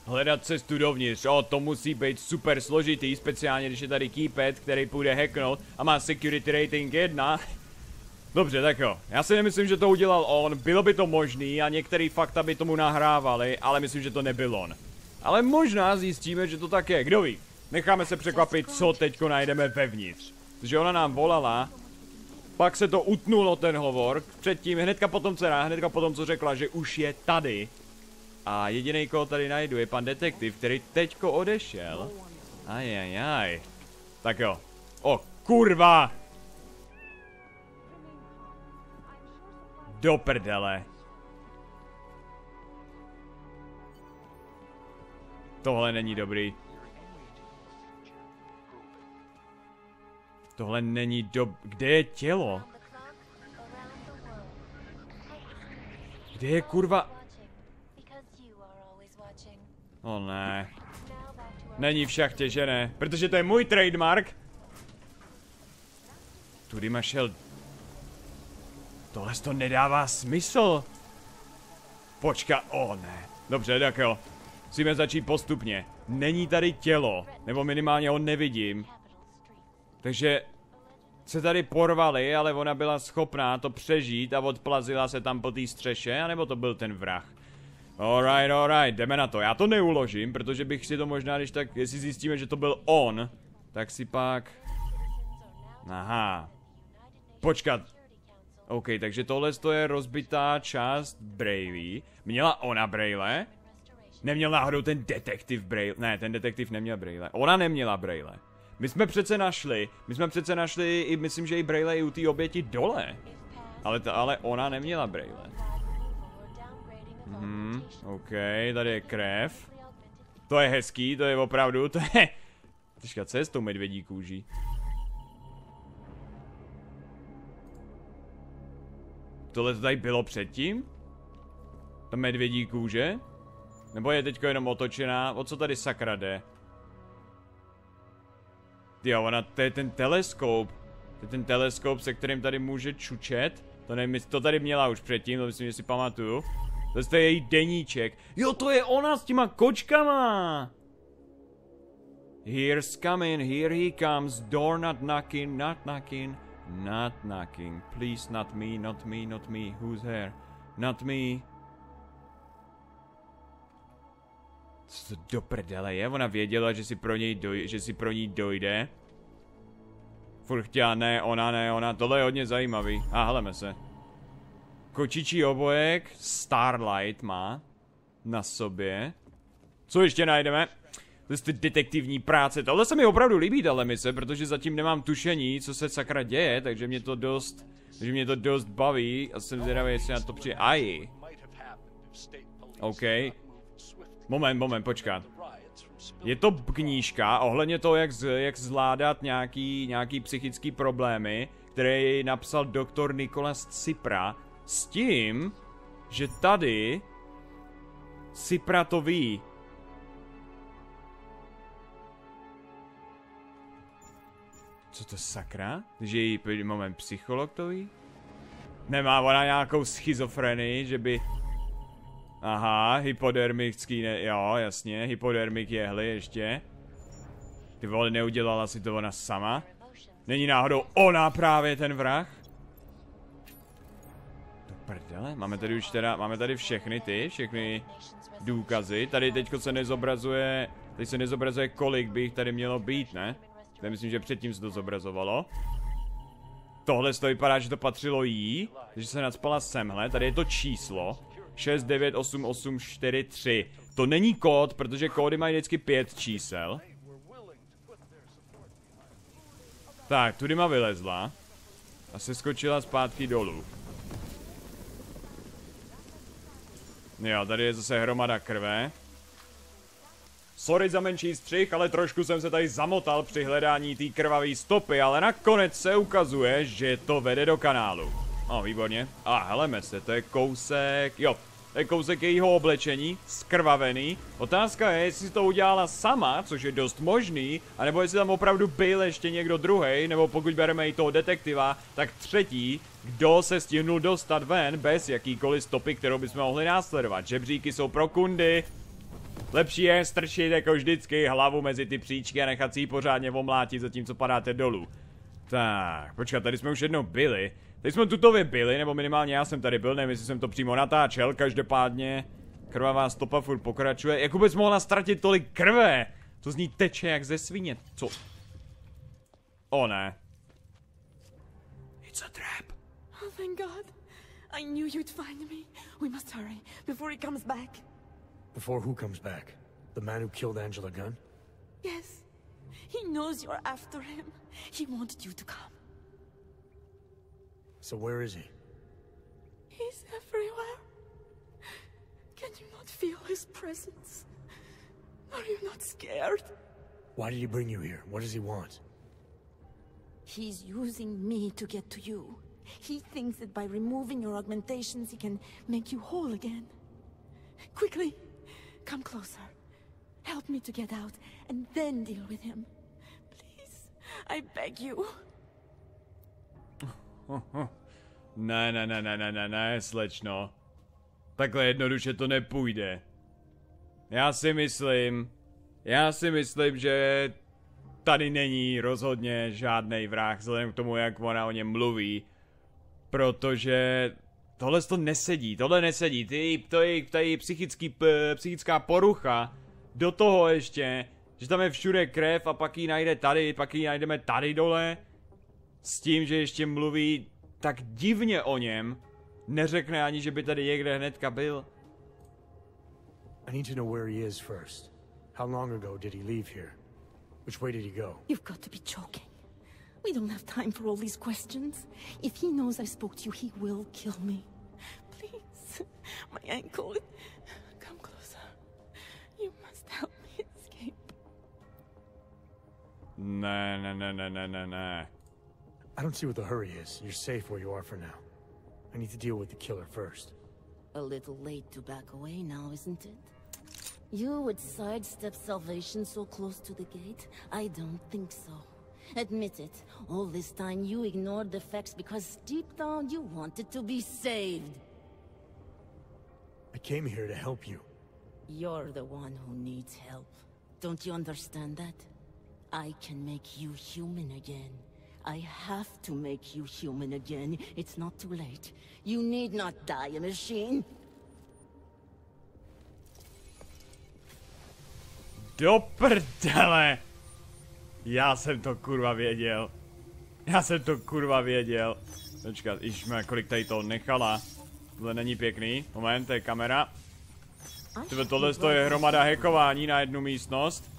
Hledat cestu dovnitř, o, to musí být super složitý, speciálně když je tady Keepet, který půjde hacknout a má security rating 1. Dobře, tak jo. Já si nemyslím, že to udělal on, bylo by to možný a některý fakta by tomu nahrávali, ale myslím, že to nebyl on. Ale možná zjistíme, že to tak je, kdo ví. Necháme se překvapit, co teďko najdeme vevnitř. Protože ona nám volala, pak se to utnulo ten hovor, předtím, hnedka potom co hnedka potom co řekla, že už je tady. A jediný, koho tady najdu, je pan detektiv, který teďko odešel. Ajajaj. Tak jo. O, kurva! Do prdele. Tohle není dobrý. Tohle není dob... Kde je tělo? Kde je kurva... O ne. Není v šachtě, že ne? Protože to je můj trademark. Tudy šel... Tohle to nedává smysl. Počka, o ne. Dobře, tak jo. Musíme začít postupně. Není tady tělo, nebo minimálně ho nevidím. Takže se tady porvali, ale ona byla schopná to přežít a odplazila se tam po té střeše, anebo to byl ten vrah. Alright, alright, jdeme na to. Já to neuložím, protože bych si to možná, když tak, jestli zjistíme, že to byl on, tak si pak... Aha. Počkat. OK, takže tohle je rozbitá část Braille. Měla ona Braille? Neměl náhodou ten detektiv Braille? Ne, ten detektiv neměl Braille. Ona neměla Braille. My jsme přece našli, my jsme přece našli i, myslím, že i Braille i u té oběti dole. Ale, ta, ale ona neměla Braille. Mhm, OK, tady je krev. To je hezký, to je opravdu, to je... [LAUGHS] Teďka, co je s tou medvědí kůží? Tohle to tady bylo předtím? Ta medvědí kůže? Nebo je teďko jenom otočená? O co tady sakra jde? Jo, ona, to je ten teleskop. To je ten teleskop, se kterým tady může čučet. To nevím, to tady měla už předtím, to myslím, že si pamatuju. To je její deníček. Jo, to je ona s těma kočkama. Here's coming, here he comes, door not knocking, not knocking, not knocking. Please, not me, not me, not me. Who's here? Not me. Co to do prdele je? Ona věděla, že si pro něj doj že si pro ní dojde. Furt chtěla, ne, ona, ne, ona. Tohle je hodně zajímavý. A heleme se. Kočičí obojek Starlight má na sobě. Co ještě najdeme? To je ty detektivní práce. Tohle se mi opravdu líbí, tahle mise, protože zatím nemám tušení, co se sakra děje, takže mě to dost, takže mě to dost baví a jsem zvědavý, jestli na to přijde. Aj. OK. Moment, moment, počkat. Je to knížka ohledně toho, jak, z, jak zvládat nějaký, nějaký psychický problémy, které napsal doktor Nikolas Cipra, s tím, že tady Cipra to ví. Co to sakra? Že jí, moment, psycholog to ví? Nemá ona nějakou schizofrenii, že by... Aha, hypodermický, ne, jo, jasně, hypodermik jehly ještě. Ty vole, neudělala si to ona sama? Není náhodou ona právě ten vrah? To prdele, máme tady už teda, máme tady všechny ty, všechny důkazy. Tady teďko se nezobrazuje, tady se nezobrazuje kolik by jich tady mělo být, ne? Já myslím, že předtím se to zobrazovalo. Tohle to vypadá, že to patřilo jí, že se nadspala semhle, tady je to číslo. 698843. To není kód, protože kódy mají vždycky pět čísel. Tak, tudy ma vylezla. A se skočila zpátky dolů. Jo, tady je zase hromada krve. Sorry za menší střih, ale trošku jsem se tady zamotal při hledání té krvavé stopy, ale nakonec se ukazuje, že to vede do kanálu. No, výborně. A heleme se, to je kousek, jo, to je kousek jejího oblečení, skrvavený. Otázka je, jestli to udělala sama, což je dost možný, anebo jestli tam opravdu byl ještě někdo druhý, nebo pokud bereme i toho detektiva, tak třetí, kdo se stihnul dostat ven bez jakýkoliv stopy, kterou bychom mohli následovat. Žebříky jsou pro kundy, Lepší je strčit jako vždycky hlavu mezi ty příčky a nechat si ji pořádně omlátit, zatímco padáte dolů. Tak, počkat, tady jsme už jednou byli. Tady jsme tutově byli, nebo minimálně já jsem tady byl, nevím, jestli jsem to přímo natáčel, každopádně krvavá stopa furt pokračuje. Jak vůbec mohla ztratit tolik krve? To z ní teče jak ze svině. Co? O ne. It's a trap. Oh, thank God. I knew you'd find me. We must hurry before he comes back. Before who comes back? The man who killed Angela Gunn? Yes. He knows you're after him. He wanted you to come. So where is he? He's everywhere. Can you not feel his presence? Are you not scared? Why did he bring you here? What does he want? He's using me to get to you. He thinks that by removing your augmentations, he can make you whole again. Quickly, come closer. Help me to get out, and then deal with him. Please, I beg you. Ne, ne, ne, ne, ne, ne, ne, slečno. Takhle jednoduše to nepůjde. Já si myslím, já si myslím, že tady není rozhodně žádný vrah, vzhledem k tomu, jak ona o něm mluví. Protože tohle to nesedí, tohle nesedí, ty, to je, to psychický, p, psychická porucha. Do toho ještě, že tam je všude krev a pak ji najde tady, pak ji najdeme tady dole. S tím, že ještě mluví tak divně o něm, neřekne ani, že by tady někde hnedka byl. I need to know where he is first. How long ago did he leave here? Which way did he go? You've got to be joking. We don't have time for all these questions. If he knows I spoke to you, he will kill me. Please, my ankle. Come closer. You must help me escape. Ne, ne, ne, ne, ne, ne, ne. I don't see what the hurry is. You're safe where you are for now. I need to deal with the killer first. A little late to back away now, isn't it? You would sidestep salvation so close to the gate? I don't think so. Admit it, all this time you ignored the facts because deep down you wanted to be saved. I came here to help you. You're the one who needs help. Don't you understand that? I can make you human again. I have to make you human again. It's not too late. You need not die, machine. Do prdele! Já jsem to kurva věděl. Já jsem to kurva věděl. Počkat, išme, kolik tady to nechala. Tohle není pěkný. Moment, to je kamera. Tyhle, tohle to je hromada hackování na jednu místnost.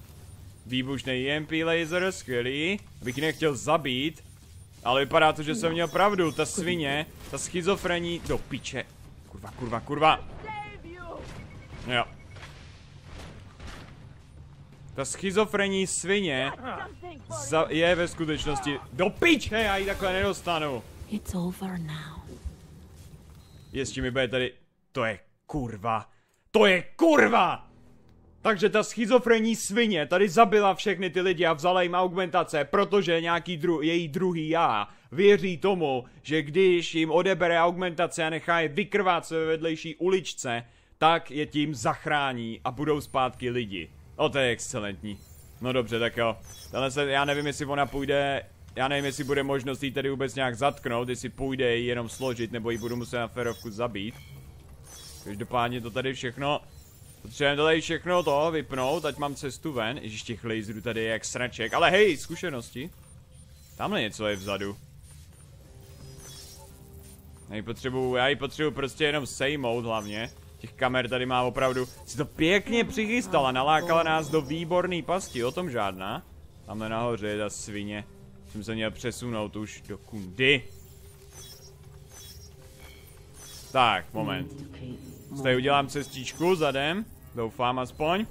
Výbušný EMP laser, skvělý. Abych ji nechtěl zabít. Ale vypadá to, že jsem měl pravdu. Ta svině, ta schizofrení, do piče. Kurva, kurva, kurva. Jo. Ta schizofrení svině za, je ve skutečnosti do piče, já ji takhle nedostanu. It's over now. Jestli mi bude tady, to je kurva, to je kurva! Takže ta schizofrenní svině tady zabila všechny ty lidi a vzala jim augmentace, protože nějaký dru její druhý já věří tomu, že když jim odebere augmentace a nechá je vykrvácet ve vedlejší uličce, tak je tím zachrání a budou zpátky lidi. O, to je excelentní. No dobře, tak jo. Tenhle se, já nevím, jestli ona půjde, já nevím, jestli bude možnost jí tady vůbec nějak zatknout, jestli půjde ji jenom složit, nebo ji budu muset na ferovku zabít. Každopádně to tady všechno, potřebujeme tady všechno to vypnout, ať mám cestu ven. Ježiš, těch laserů tady je jak sraček, ale hej, zkušenosti. Tamhle něco je vzadu. Já ji potřebuju, já ji potřebuju prostě jenom sejmout hlavně. Těch kamer tady má opravdu, si to pěkně přichystala, nalákala nás do výborné pasti, o tom žádná. Tamhle nahoře je ta svině. Jsem se měl přesunout už do kundy. Tak, moment. Tady udělám cestičku zadem. Doufám aspoň.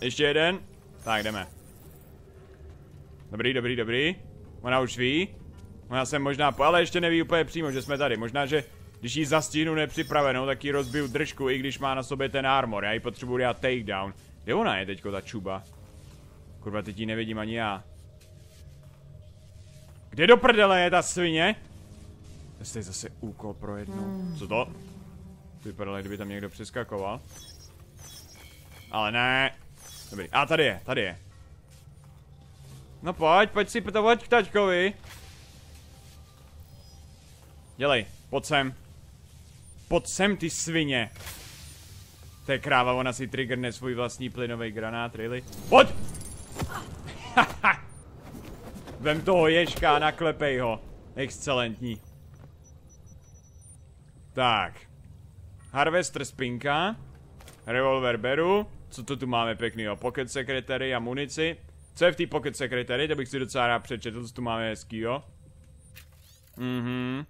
Ještě jeden. Tak, jdeme. Dobrý, dobrý, dobrý. Ona už ví. Ona se možná, ale ještě neví úplně přímo, že jsme tady. Možná, že když ji zastihnu nepřipravenou, tak ji rozbiju držku, i když má na sobě ten armor. Já ji potřebuji dát takedown. Kde ona je teďko, ta čuba? Kurva, teď ji nevidím ani já. Kde do prdele je ta svině? To je zase úkol pro jednou. Co to? Vypadalo, kdyby tam někdo přeskakoval. Ale ne. Dobrý. A tady je, tady je. No pojď, pojď si to pojď k taťkovi. Dělej, pojď sem. Pojď sem, ty svině. To je kráva, ona si triggerne svůj vlastní plynový granát, really? Pojď! Vem toho ježka a naklepej ho. Excelentní. Tak. Harvester spinka. Revolver beru. Co to tu máme pěknýho? Pocket secretary a munici. Co je v té pocket secretary? To bych si docela rád přečetl, co tu máme hezkýho. Mhm.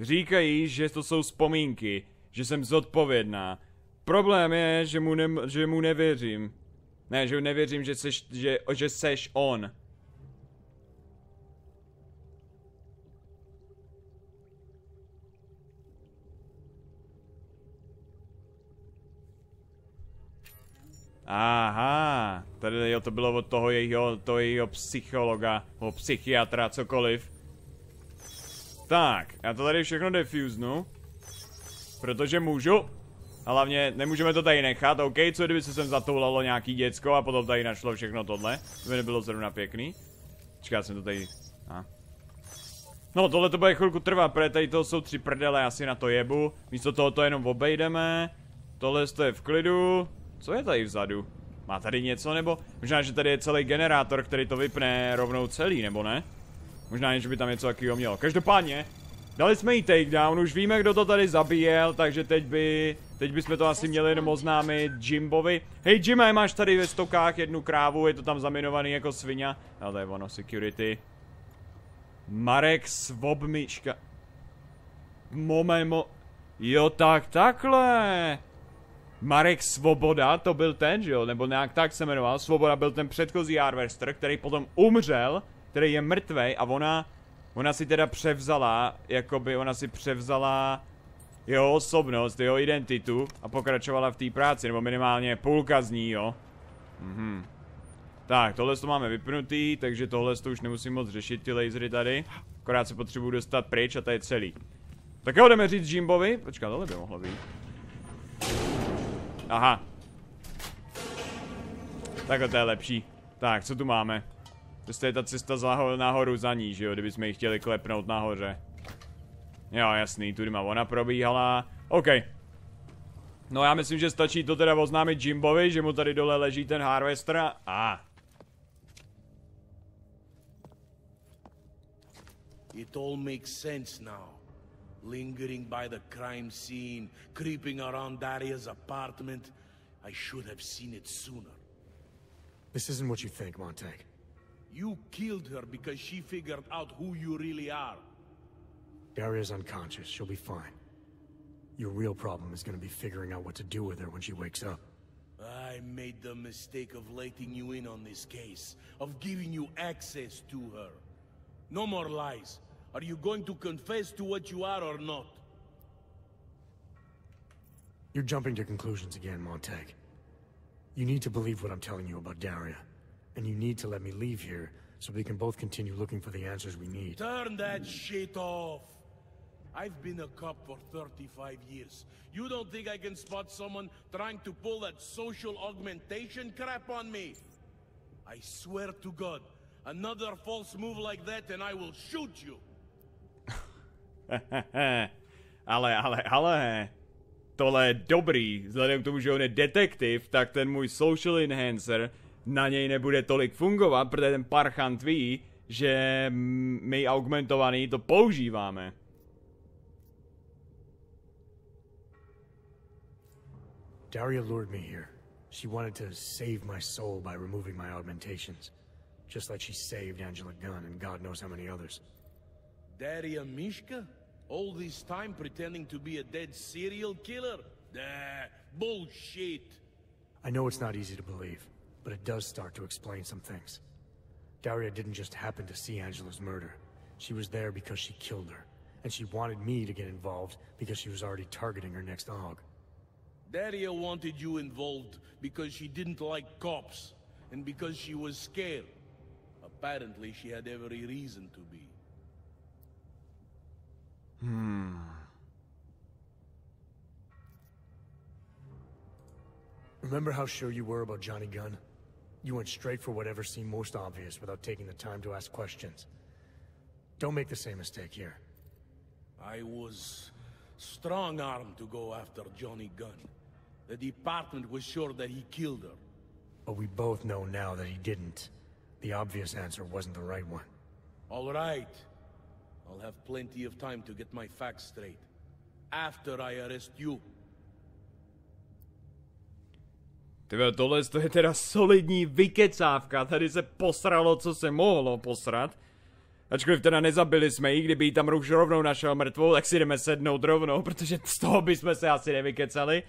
Říkají, že to jsou vzpomínky, že jsem zodpovědná. Problém je, že mu, ne, že mu nevěřím. Ne, že nevěřím, že, seš, že, že seš on. Aha, tady jo, to bylo od toho jejího, toho jejího psychologa, nebo psychiatra, cokoliv. Tak, já to tady všechno defusnu. Protože můžu. A hlavně nemůžeme to tady nechat, OK, co kdyby se sem zatoulalo nějaký děcko a potom tady našlo všechno tohle. To by nebylo zrovna pěkný. Čeká, jsem to tady... A. No, tohle to bude chvilku trvat, protože tady to jsou tři prdele, asi na to jebu. Místo toho to jenom obejdeme. Tohle je v klidu. Co je tady vzadu? Má tady něco, nebo možná, že tady je celý generátor, který to vypne rovnou celý, nebo ne? Možná, že by tam něco takového mělo. Každopádně, dali jsme jí takedown, už víme, kdo to tady zabíjel, takže teď by, teď bychom to asi měli jenom oznámit Jimbovi. Hej Jimmy, máš tady ve stokách jednu krávu, je to tam zaminovaný jako svině. Ale to je ono, security. Marek Svobmiška. Momemo. Jo, tak takhle. Marek Svoboda, to byl ten, že jo, nebo nějak tak se jmenoval. Svoboda byl ten předchozí Harvester, který potom umřel, který je mrtvej a ona, ona si teda převzala, jakoby ona si převzala jeho osobnost, jeho identitu a pokračovala v té práci, nebo minimálně půlka z ní, jo. Mhm. Tak, tohle to máme vypnutý, takže tohle to už nemusím moc řešit, ty lasery tady. Akorát se potřebuji dostat pryč a to je celý. Tak jo, jdeme říct Jimbovi. Počkat, tohle by mohlo být. Aha. Takhle to je lepší. Tak, co tu máme? To je ta cesta za, nahoru za ní, že jo, kdybychom ji chtěli klepnout nahoře. Jo, jasný, tudy má ona probíhala. OK. No já myslím, že stačí to teda oznámit Jimbovi, že mu tady dole leží ten Harvester a... Ah. It all makes sense now. Lingering by the crime scene, creeping around Daria's apartment. I should have seen it sooner. This isn't what you think, Montag. You killed her because she figured out who you really are. Daria's unconscious. She'll be fine. Your real problem is gonna be figuring out what to do with her when she wakes up. I made the mistake of letting you in on this case, of giving you access to her. No more lies. Are you going to confess to what you are or not? You're jumping to conclusions again, Montag. You need to believe what I'm telling you about Daria. And you need to let me leave here so we can both continue looking for the answers we need. Turn that shit off! I've been a cop for 35 years. You don't think I can spot someone trying to pull that social augmentation crap on me? I swear to God, another false move like that and I will shoot you! [LAUGHS] ale, ale, ale, tohle je dobrý. Vzhledem k tomu, že on je detektiv, tak ten můj social enhancer na něj nebude tolik fungovat, protože ten parchant ví, že my augmentovaný to používáme. Daria lured me here. She wanted to save my soul by removing my augmentations. Just like she saved Angela Gunn and God knows how many others. Daria Mishka? All this time pretending to be a dead serial killer? Nah, bullshit. I know it's not easy to believe, but it does start to explain some things. Daria didn't just happen to see Angela's murder. She was there because she killed her, and she wanted me to get involved because she was already targeting her next AUG. Daria wanted you involved because she didn't like cops, and because she was scared. Apparently, she had every reason to be. Hmm. Remember how sure you were about Johnny Gunn? You went straight for whatever seemed most obvious without taking the time to ask questions. Don't make the same mistake here. I was strong-armed to go after Johnny Gunn. The department was sure that he killed her. But we both know now that he didn't. The obvious answer wasn't the right one. All right. I'll have plenty of time to get my facts straight. After I arrest you. Tyve, tohle to je teda solidní vykecávka, tady se posralo, co se mohlo posrat. Ačkoliv teda nezabili jsme ji, kdyby ji tam už rovnou našel mrtvou, tak si jdeme sednout rovnou, protože z toho bychom se asi nevykecali.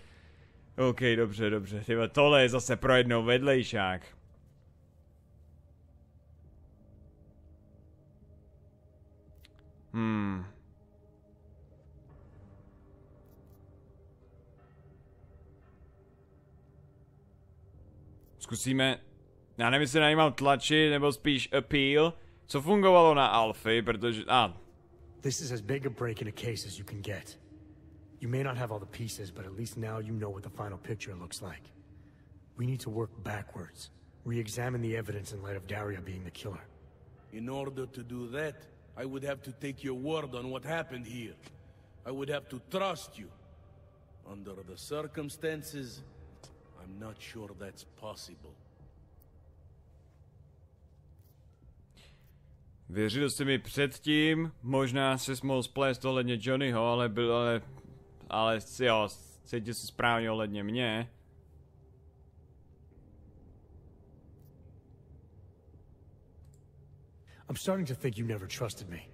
OK, dobře, dobře. Tyhle, tohle je zase pro jednou vedlejšák. Hmm. Zkusíme, já nevím, jestli na ní mám tlačit, nebo spíš appeal, co fungovalo na Alfy, protože, a, ah. This is as big a break in a case as you can get. You may not have all the pieces, but at least now you know what the final picture looks like. We need to work backwards. Re-examine the evidence in light of Daria being the killer. In order to do that, I would have to take your word on what happened here. I would have to trust you. Under the circumstances, I'm not sure that's possible. Věřil jsi mi předtím, možná se mohl splést ohledně Johnnyho, ale byl, ale, ale jo, cítil se správně ohledně mě. I'm starting to think you never trusted me.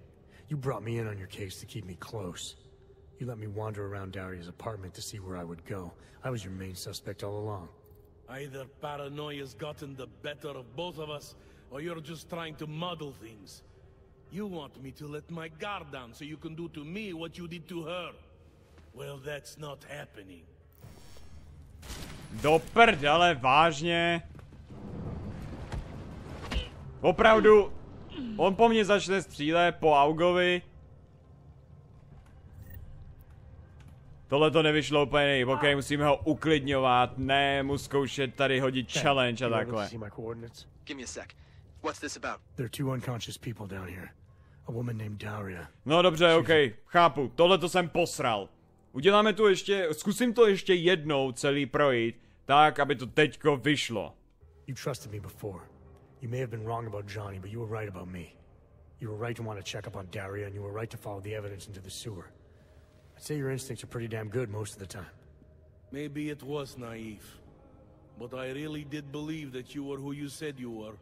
You brought me in on your case to keep me close. You let me wander around Daria's apartment to see where I would go. I was your main suspect all along. Either paranoia's gotten the better of both of us, or you're just trying to muddle things. You want me to let my guard down so you can do to me what you did to her. Well, that's not happening. Do prdele, vážně? Opravdu, on po mně začne střílet, po Augovi. Tohle to nevyšlo úplně nej, ok, musíme ho uklidňovat, ne mu zkoušet tady hodit challenge a takhle. Give me a sec. What's this about? There are two unconscious people down here. A woman named Daria. No dobře, ok, chápu, tohle to jsem posral. Uděláme to ještě, zkusím to ještě jednou celý projít, tak, aby to teďko vyšlo. You trusted me before. You may have been wrong about Johnny, but you were right about me. You were right to want to check up on Daria, and you were right to follow the evidence into the sewer. I'd say your instincts are pretty damn good most of the time. Maybe it was naive. But I really did believe that you were who you said you were.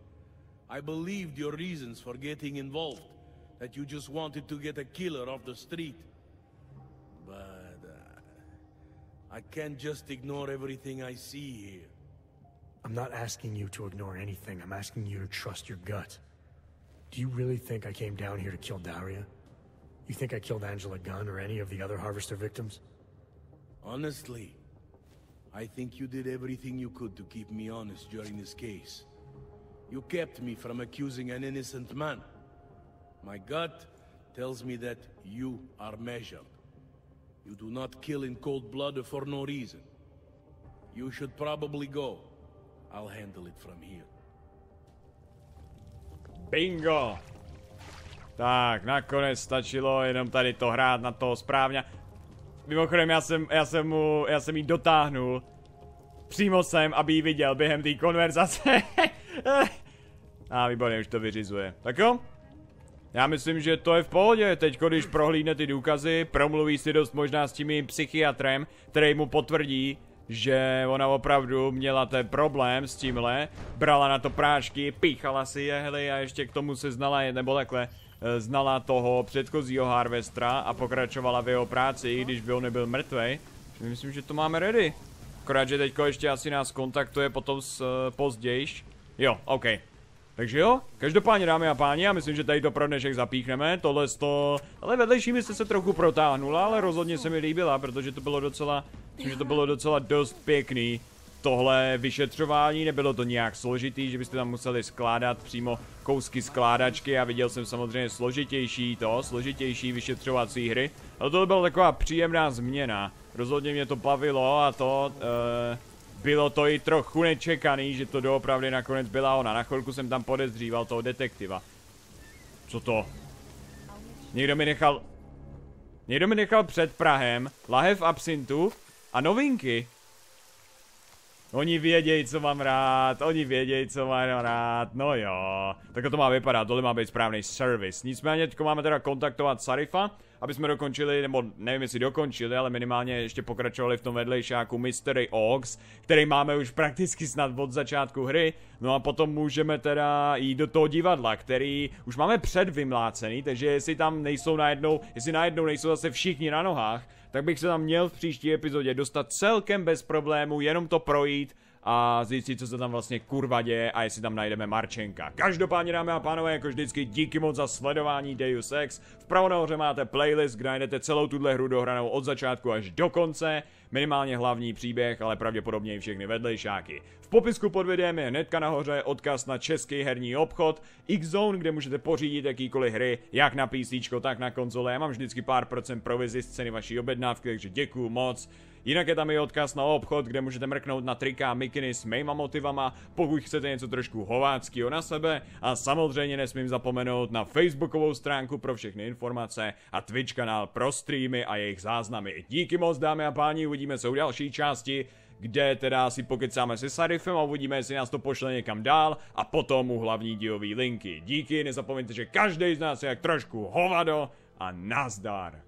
I believed your reasons for getting involved. That you just wanted to get a killer off the street. But... Uh, I can't just ignore everything I see here. I'm not asking you to ignore anything. I'm asking you to trust your gut. Do you really think I came down here to kill Daria? You think I killed Angela Gunn or any of the other Harvester victims? Honestly, I think you did everything you could to keep me honest during this case. You kept me from accusing an innocent man. My gut tells me that you are measured. You do not kill in cold blood for no reason. You should probably go. I'll handle it from here. Bingo! Tak, nakonec stačilo jenom tady to hrát na toho správně. Mimochodem, já jsem, já jsem mu, já jsem jí dotáhnul přímo sem, aby ji viděl během té konverzace. [LAUGHS] A výborně, už to vyřizuje. Tak jo? Já myslím, že to je v pohodě. Teď, když prohlídne ty důkazy, promluví si dost možná s tím psychiatrem, který mu potvrdí, že ona opravdu měla ten problém s tímhle, brala na to prášky, píchala si jehly a ještě k tomu se znala, nebo takhle, eh, znala toho předchozího Harvestra a pokračovala v jeho práci, i když by on nebyl mrtvej. Myslím, že to máme ready. Akorát, že teďko ještě asi nás kontaktuje potom s uh, pozdějš. Jo, OK. Takže jo, každopádně dámy a páni, já myslím, že tady to pro dnešek zapíchneme, tohle to, ale vedlejší mi se trochu protáhnula, ale rozhodně se mi líbila, protože to bylo docela, myslím, že to bylo docela dost pěkný. Tohle vyšetřování, nebylo to nějak složitý, že byste tam museli skládat přímo kousky skládačky a viděl jsem samozřejmě složitější to, složitější vyšetřovací hry, ale tohle byla taková příjemná změna, rozhodně mě to bavilo a to, uh, bylo to i trochu nečekaný, že to doopravdy nakonec byla ona. Na chvilku jsem tam podezříval toho detektiva. Co to? Někdo mi nechal... Někdo mi nechal před Prahem lahev absintu a novinky. Oni vědějí, co mám rád, oni vědějí, co mám rád, no jo. Tak to má vypadat, tohle má být správný servis. Nicméně teďko máme teda kontaktovat Sarifa aby jsme dokončili, nebo nevím jestli dokončili, ale minimálně ještě pokračovali v tom vedlejšáku Mystery Ox, který máme už prakticky snad od začátku hry. No a potom můžeme teda jít do toho divadla, který už máme předvymlácený, takže jestli tam nejsou najednou, jestli najednou nejsou zase všichni na nohách, tak bych se tam měl v příští epizodě dostat celkem bez problémů, jenom to projít a zjistit, co se tam vlastně kurva děje a jestli tam najdeme Marčenka. Každopádně, dámy a pánové, jako vždycky díky moc za sledování Deus Ex. Vpravo nahoře máte playlist, kde najdete celou tuhle hru dohranou od začátku až do konce. Minimálně hlavní příběh, ale pravděpodobně i všechny vedlejšáky. V popisku pod videem je hnedka nahoře odkaz na český herní obchod X-Zone, kde můžete pořídit jakýkoliv hry, jak na PC, tak na konzole. Já mám vždycky pár procent provizi z ceny vaší objednávky, takže děkuju moc. Jinak je tam i odkaz na obchod, kde můžete mrknout na trika a mikiny s mýma motivama, pokud chcete něco trošku hováckého na sebe a samozřejmě nesmím zapomenout na facebookovou stránku pro všechny informace a Twitch kanál pro streamy a jejich záznamy. Díky moc dámy a páni, uvidíme se u další části kde teda si pokecáme se Sarifem a uvidíme, jestli nás to pošle někam dál a potom u hlavní dílový linky. Díky, nezapomeňte, že každý z nás je jak trošku hovado a nazdar.